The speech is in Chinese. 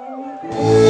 Viva